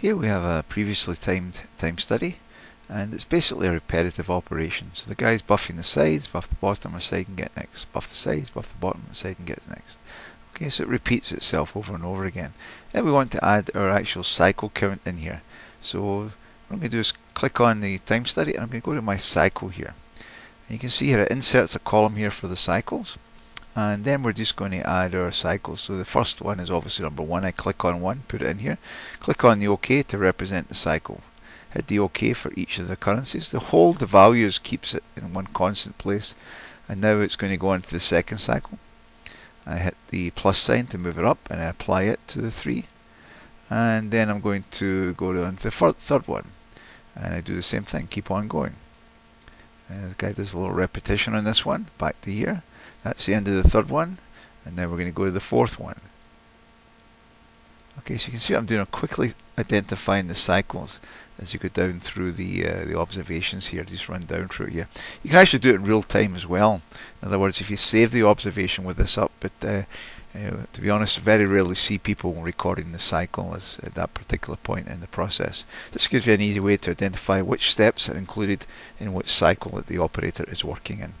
Here we have a previously timed time study and it's basically a repetitive operation. So the guy's buffing the sides, buff the bottom the side and get next, buff the sides, buff the bottom the side and get next. Okay, so it repeats itself over and over again. Then we want to add our actual cycle count in here. So what I'm going to do is click on the time study and I'm going to go to my cycle here. And you can see here it inserts a column here for the cycles and then we're just going to add our cycles. So the first one is obviously number one. I click on one, put it in here. Click on the OK to represent the cycle. Hit the OK for each of the currencies. The hold the values keeps it in one constant place. And now it's going to go on to the second cycle. I hit the plus sign to move it up and I apply it to the three. And then I'm going to go on to the third one. And I do the same thing, keep on going. And the guy does a little repetition on this one, back to here. That's the end of the third one. And now we're going to go to the fourth one. Okay, so you can see I'm doing. I'm quickly identifying the cycles as you go down through the uh, the observations here. Just run down through here. You can actually do it in real time as well. In other words, if you save the observation with this up, but uh, uh, to be honest, very rarely see people recording the cycle as at that particular point in the process. This gives you an easy way to identify which steps are included in which cycle that the operator is working in.